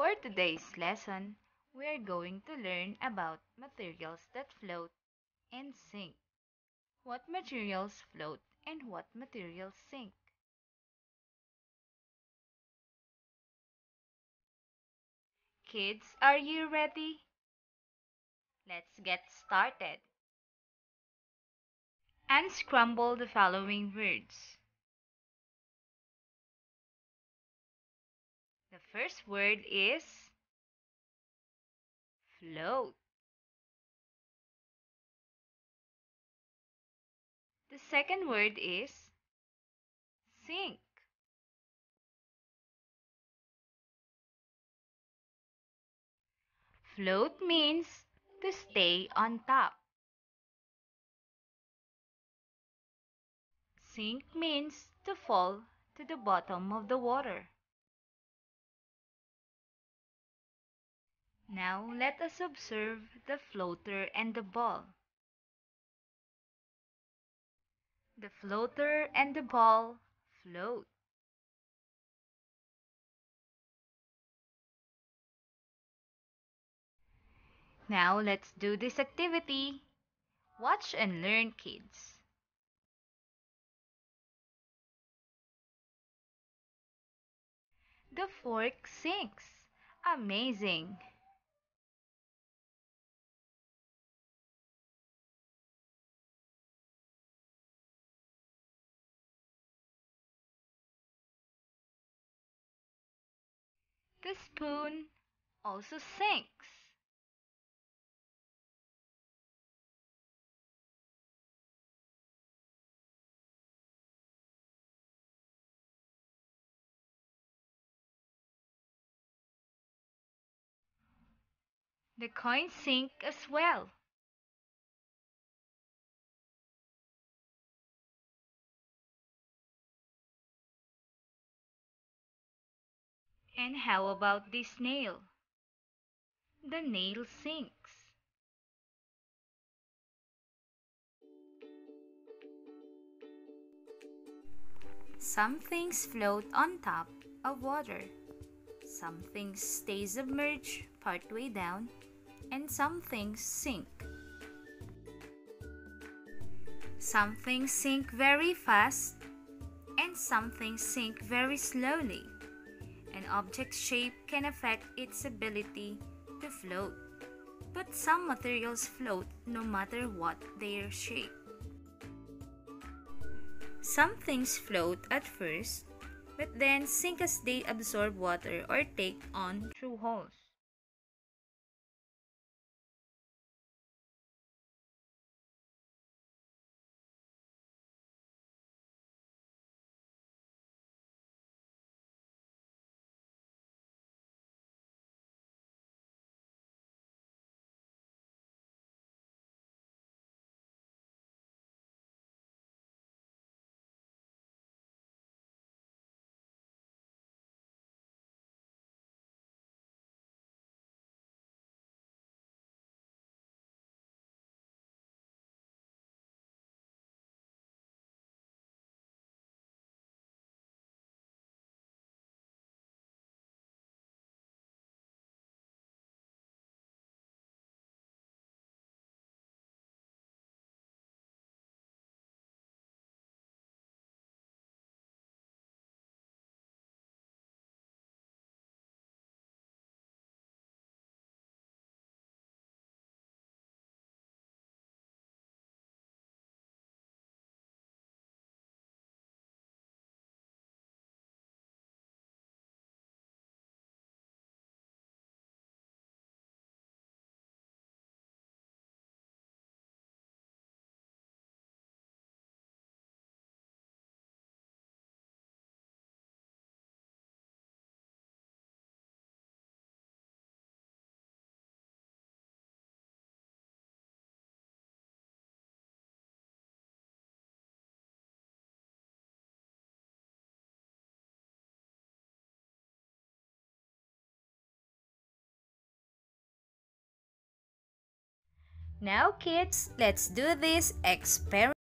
For today's lesson, we are going to learn about materials that float and sink. What materials float and what materials sink? Kids, are you ready? Let's get started. Unscramble the following words. The first word is float. The second word is sink. Float means to stay on top. Sink means to fall to the bottom of the water. Now let us observe the floater and the ball. The floater and the ball float. Now let's do this activity. Watch and learn, kids. The fork sinks. Amazing! The spoon also sinks. The coins sink as well. And how about this nail? The nail sinks. Some things float on top of water. Some things stay submerged partway down, and some things sink. Some things sink very fast, and some things sink very slowly. Object's shape can affect its ability to float, but some materials float no matter what their shape. Some things float at first, but then sink as they absorb water or take on through holes. Now kids, let's do this experiment.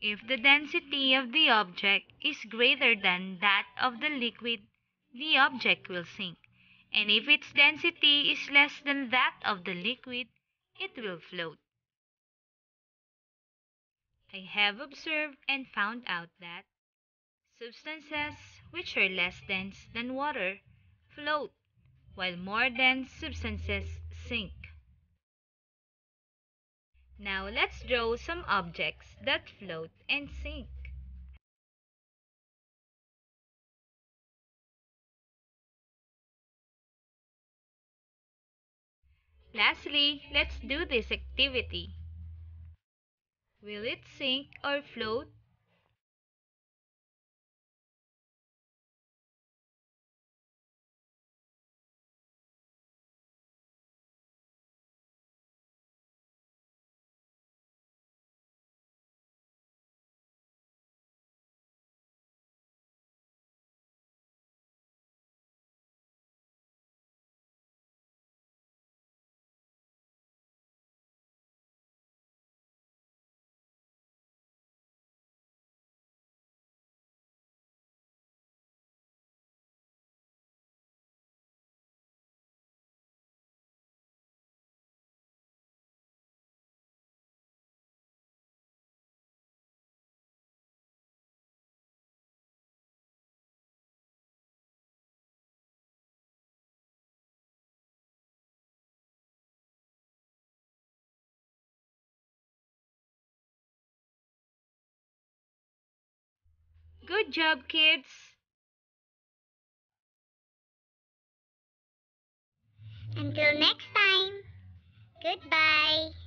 If the density of the object is greater than that of the liquid, the object will sink, and if its density is less than that of the liquid, it will float. I have observed and found out that substances which are less dense than water float, while more dense substances sink. Now let's draw some objects that float and sink. Lastly, let's do this activity. Will it sink or float? Good job, kids! Until next time, goodbye.